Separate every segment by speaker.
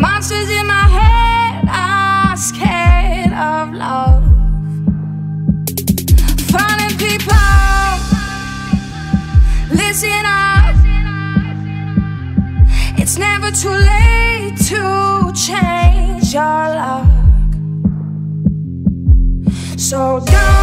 Speaker 1: monsters in my head are scared of love. Funny people, listen up. It's never too late to change your luck. So don't.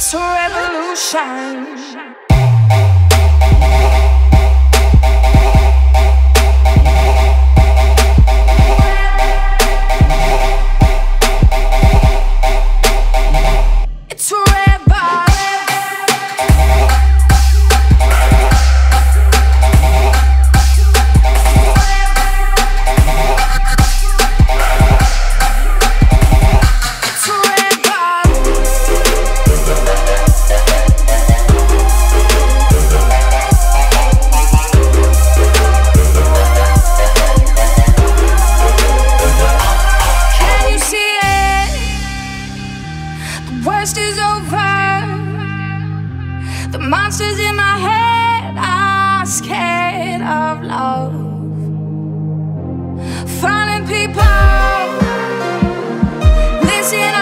Speaker 1: It's a revolution. The monsters in my head are scared of love. Finding people, missing